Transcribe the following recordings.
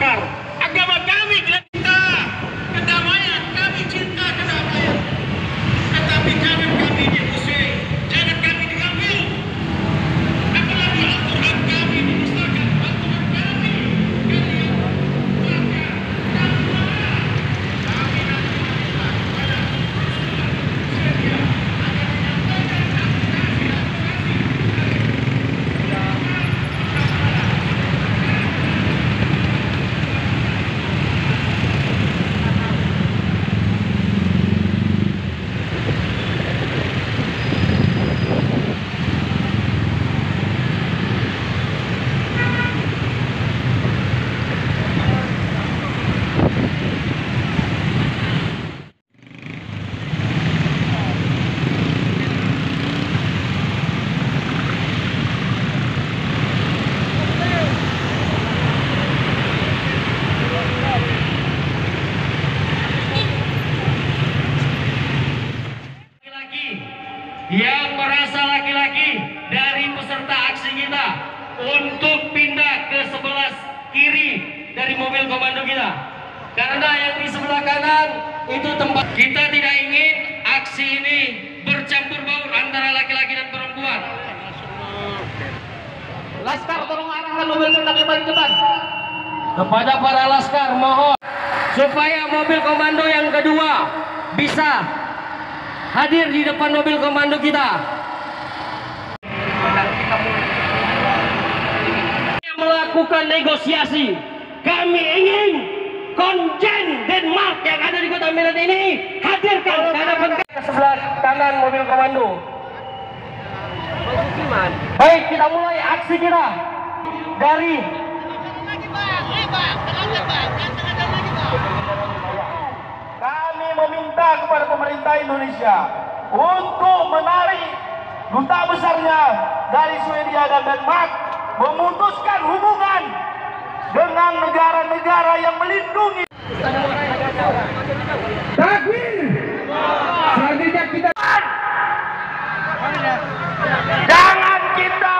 tenang kitab kami kalian bakar agama kami kalian cinta kedamaian kami cinta kedamaian tetapi jangan kami diusir jangan kami diambil apalagi Al-Quran kami dimusnahkan Al-Quran kami kalian bakar dan marah kami nanti meminta kepada Serbia agar menyampaikan aspirasi aspirasi laki-laki yang merasa laki-laki dari peserta aksi kita untuk pindah ke sebelah kiri dari mobil komando kita. Karena yang di sebelah kanan itu tempat kita tidak ingin aksi ini bercampur baur antara laki-laki dan perempuan. Laskar tolong arahkan mobil kita ke depan. Kepada para laskar mohon supaya mobil komando yang kedua bisa hadir di depan mobil komando kita. Melakukan negosiasi, kami ingin konjen Denmark yang ada di kota Milan ini hadirkan ke hadapan ke sebelah kanan mobil komando. Baik, kita mulai aksi kita. Dari Kami meminta kepada pemerintah Indonesia untuk menarik duta besarnya dari Swedia dan Denmark memutuskan hubungan dengan negara-negara yang melindungi. Takbir! Selanjutnya kita Jangan kita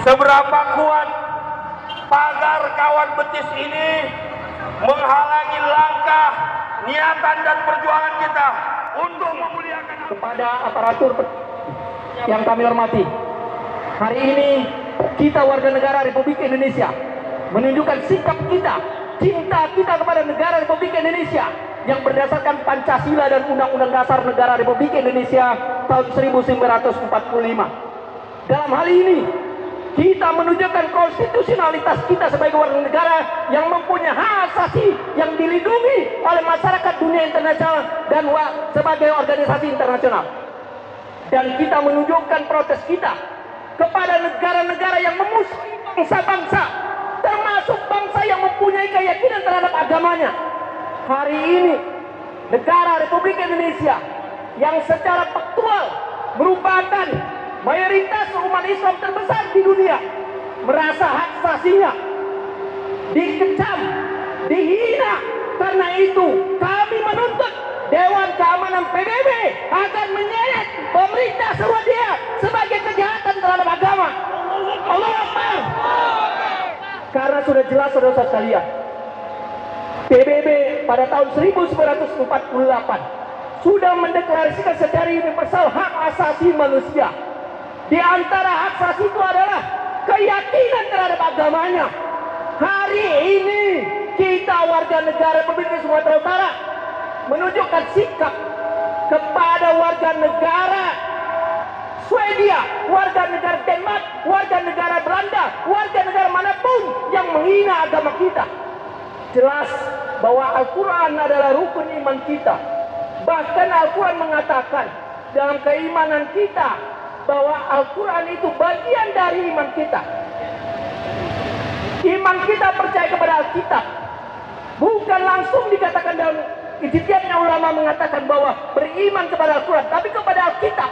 seberapa kuat pagar kawan betis ini menghalangi langkah niatan dan perjuangan kita untuk memuliakan kepada aparatur yang kami hormati. Hari ini kita warga negara Republik Indonesia menunjukkan sikap kita, cinta kita kepada negara Republik Indonesia yang berdasarkan Pancasila dan Undang-Undang Dasar Negara Republik Indonesia tahun 1945. Dalam hal ini, kita menunjukkan konstitusionalitas kita sebagai warga negara yang mempunyai hak asasi yang dilindungi oleh masyarakat dunia internasional dan sebagai organisasi internasional. Dan kita menunjukkan protes kita kepada negara-negara yang memusuhi bangsa-bangsa, termasuk bangsa yang mempunyai keyakinan terhadap agamanya. Hari ini, negara Republik Indonesia yang secara faktual merupakan mayoritas umat Islam terbesar di dunia merasa hak asasinya dikecam, dihina. Karena itu kami menuntut Dewan Keamanan PBB agar menyeret pemerintah Swedia sebagai kejahatan terhadap agama. Allah Akbar. Karena sudah jelas saudara sekalian, PBB pada tahun 1948 sudah mendeklarasikan secara universal hak asasi manusia. Di antara hak asasi itu adalah keyakinan terhadap agamanya. Hari ini kita warga negara Republik Sumatera Utara menunjukkan sikap kepada warga negara Swedia, warga negara Denmark, warga negara Belanda, warga negara mana pun yang menghina agama kita. Jelas bahwa Al-Quran adalah rukun iman kita. Bahkan Al-Quran mengatakan dalam keimanan kita bahwa Al-Quran itu bagian dari iman kita. Iman kita percaya kepada Alkitab. Bukan langsung dikatakan dalam ijtihadnya ulama mengatakan bahwa beriman kepada Al-Quran, tapi kepada Alkitab.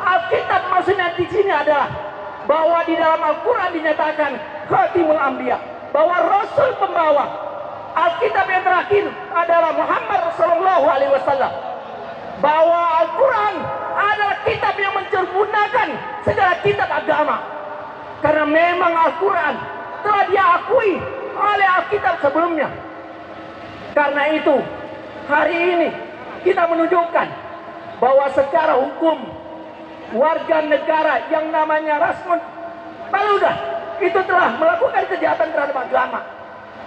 Alkitab maksudnya di sini adalah bahwa di dalam Al-Quran dinyatakan Khatimul Anbiya, bahwa Rasul pembawa Alkitab yang terakhir adalah Muhammad Rasulullah Alaihi Wasallam. Bahwa Al-Quran adalah kitab yang mencerminakan segala kitab agama. Karena memang Al-Quran telah diakui oleh Alkitab sebelumnya. Karena itu, hari ini kita menunjukkan bahwa secara hukum warga negara yang namanya Rasmund Paluda itu telah melakukan kejahatan terhadap agama.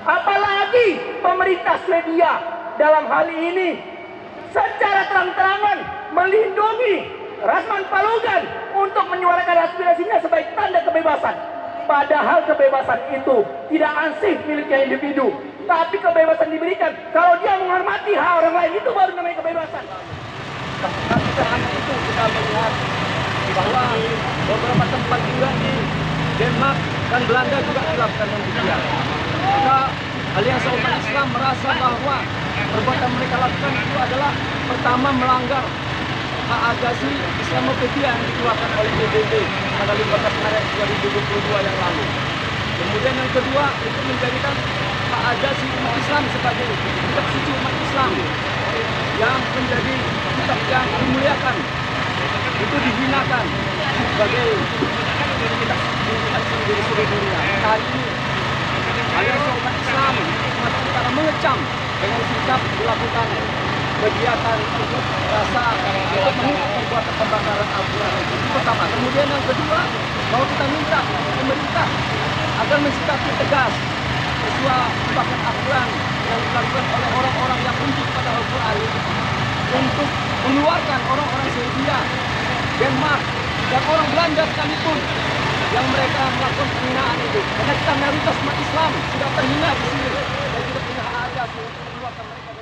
Apalagi pemerintah Swedia dalam hal ini secara terang-terangan melindungi Rasman Palugan untuk menyuarakan aspirasinya sebagai tanda kebebasan. Padahal kebebasan itu tidak ansih miliknya individu. Tapi kebebasan diberikan kalau dia menghormati hak orang lain itu baru namanya kebebasan. Tapi hanya itu kita melihat bahwa beberapa tempat juga di Denmark dan Belanda juga dilakukan demikian. Maka Aliansi Umat Islam merasa bahwa perbuatan mereka lakukan itu adalah pertama melanggar hak asasi Islamophobia yang dikeluarkan oleh PBB pada 15 Maret 2022 yang lalu. Kemudian yang kedua itu menjadikan hak asasi umat Islam sebagai kitab suci umat Islam yang menjadi kitab yang dimuliakan itu dihinakan sebagai kitab suci umat Islam dari seluruh dunia. Hari ini Aliansi Umat Islam Sumatera Utara mengecam dengan sikap dilakukan kegiatan untuk rasa untuk menolak perbuatan pembakaran Al-Quran itu. Itu pertama. Kemudian yang kedua, bahwa kita minta pemerintah agar mensikapi tegas kedua bahkan aturan yang dilakukan oleh orang-orang yang benci pada Al-Quran untuk mengeluarkan orang-orang Serbia, Denmark, dan orang Belanda sekalipun yang mereka melakukan penghinaan itu. Karena kita mayoritas umat Islam sudah terhina di sini dan tidak punya harga untuk mengeluarkan mereka.